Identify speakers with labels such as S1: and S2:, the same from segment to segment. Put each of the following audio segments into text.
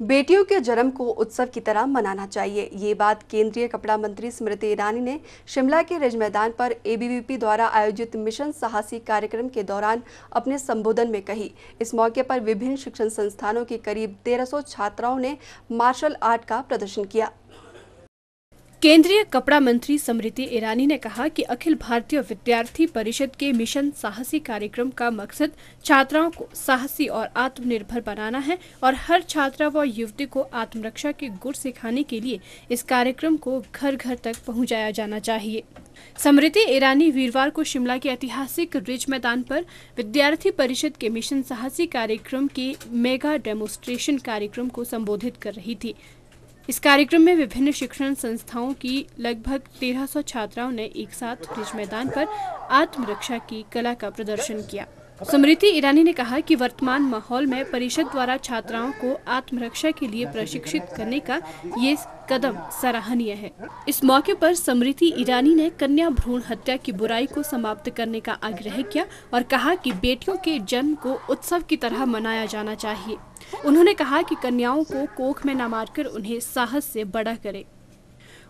S1: बेटियों के जन्म को उत्सव की तरह मनाना चाहिए। ये बात केंद्रीय कपड़ा मंत्री स्मृति ईरानी ने शिमला के रिज मैदान पर एबीवीपी द्वारा आयोजित मिशन साहसी कार्यक्रम के दौरान अपने संबोधन में कही। इस मौके पर विभिन्न शिक्षण संस्थानों की करीब 1300 छात्राओं ने मार्शल आर्ट का प्रदर्शन किया।
S2: केंद्रीय कपड़ा मंत्री स्मृति ईरानी ने कहा कि अखिल भारतीय विद्यार्थी परिषद के मिशन साहसी कार्यक्रम का मकसद छात्राओं को साहसी और आत्मनिर्भर बनाना है और हर छात्रा व युवती को आत्मरक्षा के गुण सिखाने के लिए इस कार्यक्रम को घर घर तक पहुँचाया जाना चाहिए। स्मृति ईरानी वीरवार को शिमला के ऐतिहासिक रिज मैदान पर विद्यार्थी परिषद के मिशन साहसी कार्यक्रम के मेगा डेमोस्ट्रेशन कार्यक्रम को संबोधित कर रही थी। इस कार्यक्रम में विभिन्न शिक्षण संस्थाओं की लगभग 1300 छात्राओं ने एक साथ रिज मैदान पर आत्मरक्षा की कला का प्रदर्शन किया। स्मृति ईरानी ने कहा कि वर्तमान माहौल में परिषद द्वारा छात्राओं को आत्मरक्षा के लिए प्रशिक्षित करने का ये कदम सराहनीय है। इस मौके पर स्मृति ईरानी ने कन्या भ्रूण हत्या की बुराई को समाप्त करने का आग्रह किया और कहा कि बेटियों के जन्म को उत्सव की तरह मनाया जाना चाहिए। उन्होंने कहा कि कन्याओं को कोख में न मारकर उन्हें साहस से बड़ा करें।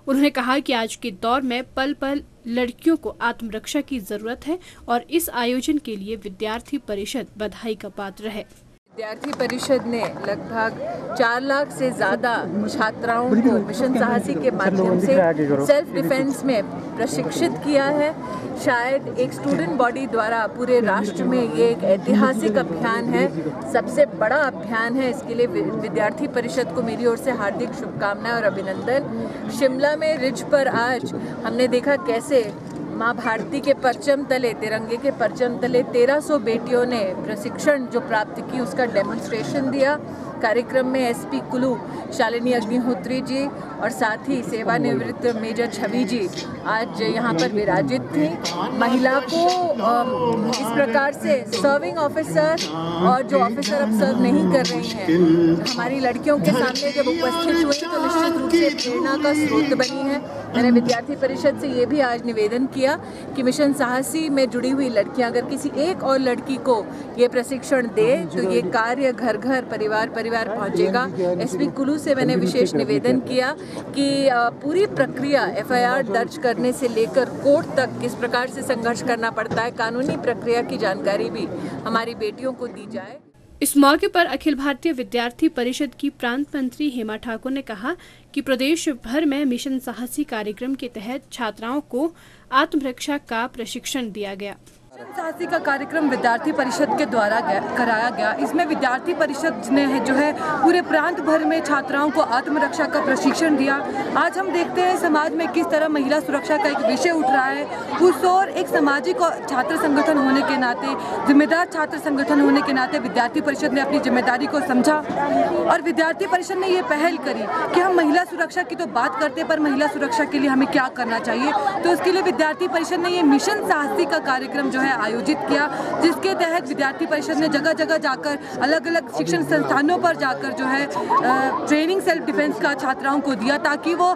S2: उन्होंने कहा कि आज के दौर में पल पल लड़कियों को आत्मरक्षा की ज़रूरत है और इस आयोजन के लिए विद्यार्थी परिषद बधाई का पात्र है।
S3: विद्यार्थी परिषद ने लगभग चार लाख से ज़्यादा छात्राओं को मिशन साहसी के माध्यम से सेल्फ डिफेंस में प्रशिक्षित किया है। शायद एक स्टूडेंट बॉडी द्वारा पूरे राष्ट्र में ये एक ऐतिहासिक अभियान है। सबसे बड़ा अभियान है। इसके लिए विद्यार्थी परिषद को मेरी ओर से हार्दिक शुभकामनाएँ और अभिनंदन। शिमला में रिज पर आज हमने देखा कैसे माँ भारती के परचम तले, तिरंगे के परचम तले 1300 बेटियों ने प्रशिक्षण जो प्राप्त की, उसका डेमोन्स्ट्रेशन दिया। कार्यक्रम में एसपी कुलू, शालिनी अग्निहोत्री जी और साथ ही सेवानिवृत्त मेजर छवि जी आज यहाँ पर विराजित थी। महिला को इस प्रकार से सर्विंग ऑफिसर और जो ऑफिसर अब सर्व नहीं कर रही हैं, हमारी लड़कियों के सामने जब उपस्थित हुई तो निश्चित रूप से प्रेरणा का स्रोत बनी है। मैंने विद्यार्थी परिषद से ये भी आज निवेदन किया कि मिशन साहसी में जुड़ी हुई लड़कियाँ अगर किसी एक और लड़की को ये प्रशिक्षण दे तो ये कार्य घर घर परिवार परिवार पहुंचेगा। एसपी कुलू से मैंने विशेष निवेदन किया कि पूरी प्रक्रिया एफआईआर दर्ज करने से लेकर कोर्ट तक किस प्रकार से संघर्ष करना पड़ता है कानूनी प्रक्रिया की जानकारी भी हमारी बेटियों को दी जाए।
S2: इस मौके पर अखिल भारतीय विद्यार्थी परिषद की प्रांत मंत्री हेमा ठाकुर ने कहा कि प्रदेश भर में मिशन साहसी कार्यक्रम के तहत छात्राओं को आत्मरक्षा का प्रशिक्षण दिया गया।
S4: साहसी का कार्यक्रम विद्यार्थी परिषद के द्वारा कराया गया। इसमें विद्यार्थी परिषद ने है जो है पूरे प्रांत भर में छात्राओं को आत्मरक्षा का प्रशिक्षण दिया। आज हम देखते हैं समाज में किस तरह महिला सुरक्षा का एक विषय उठ रहा है। उस और एक सामाजिक और छात्र संगठन होने के नाते, जिम्मेदार छात्र संगठन होने के नाते विद्यार्थी परिषद ने अपनी ज़िम्मेदारी को समझा और विद्यार्थी परिषद ने ये पहल करी कि हम महिला सुरक्षा की तो बात करते पर महिला सुरक्षा के लिए हमें क्या करना चाहिए? तो उसके लिए विद्यार्थी परिषद ने ये मिशन साहसी का कार्यक्रम जो है, आयोजित किया, जिसके तहत विद्यार्थी परिषद ने जगह जगह जाकर अलग अलग शिक्षण संस्थानों पर जाकर जो है ट्रेनिंग सेल्फ डिफेंस का छात्राओं को दिया ताकि वो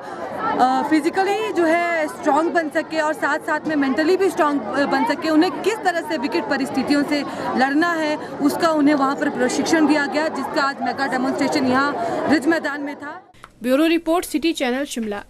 S4: फिजिकली जो है स्ट्रांग बन सके और साथ साथ में मेंटली भी स्ट्रांग बन सके। उन्हें किस तरह से विकट परिस्थितियों से लड़ना है, उसका उन्हें वहाँ पर प्रशिक्षण दिया गया, जिसका आज मेगा डेमोन्स्ट्रेशन यहाँ रिज मैदान में था।
S2: Bureau report, city channel Shimla.